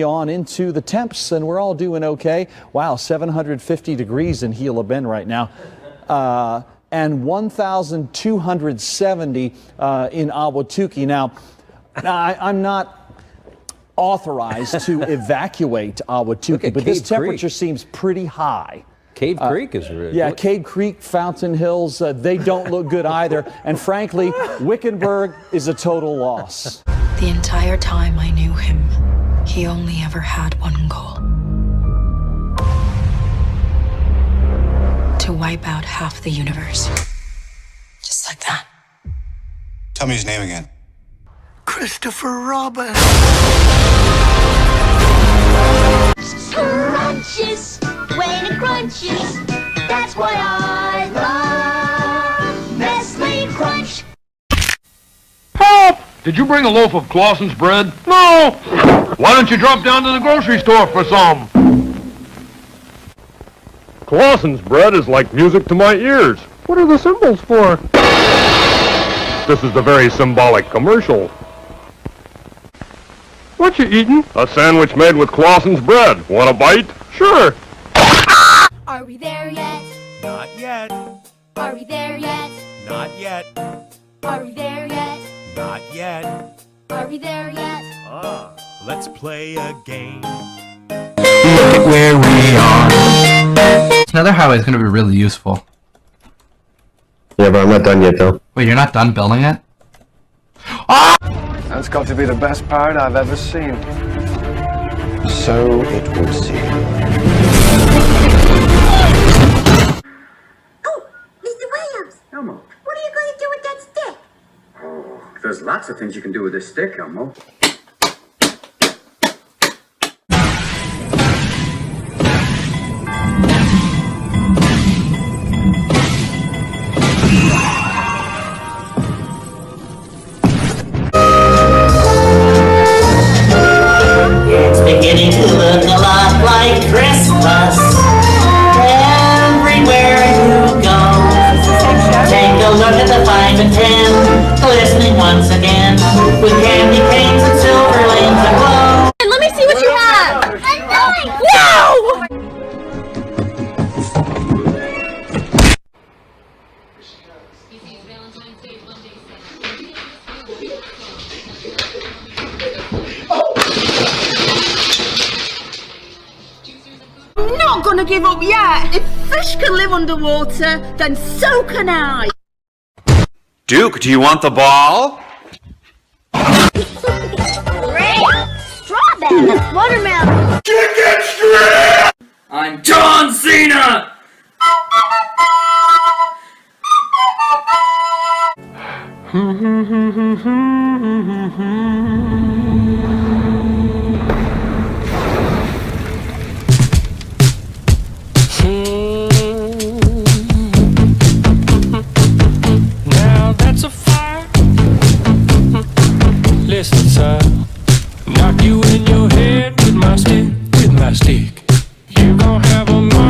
on into the temps and we're all doing okay. Wow, 750 degrees in Gila Bend right now. Uh, and 1,270 uh, in Ahwatukee. Now, now I, am not authorized to evacuate Ahwatukee, but Cave this temperature Creek. seems pretty high. Cave Creek is really Yeah, Cave Creek, Fountain Hills, uh, they don't look good either. And frankly, Wickenburg is a total loss. The entire time I knew him, he only ever had one goal to wipe out half the universe. Just like that. Tell me his name again. Christopher Robin. Crunches, when it crunches. Did you bring a loaf of Clausen's bread? No! Why don't you drop down to the grocery store for some? Clausen's bread is like music to my ears. What are the symbols for? This is the very symbolic commercial. What you eating? A sandwich made with Clausen's bread. Want a bite? Sure. Are we there yet? Not yet. Are we there yet? Not yet. Are we there yet? Not yet. Are we there yet? Ah, let's play a game. Look at where we are. Another highway is going to be really useful. Yeah, but I'm not done yet, though. Wait, you're not done building it? Ah! That's got to be the best part I've ever seen. So it would seem. There's lots of things you can do with this stick, Elmo. It's beginning to look at the five and ten, again, with candy canes and silver lanes aglow. And let me see what you have. No! I'm not gonna give up yet. If fish can live underwater, then so can I. Duke, do you want the ball? Watermelon. Chicken strip! I'm John Cena! Now that's a fire. Listen, sir. Knock you in your head with my stick, with my stick. You gon' have a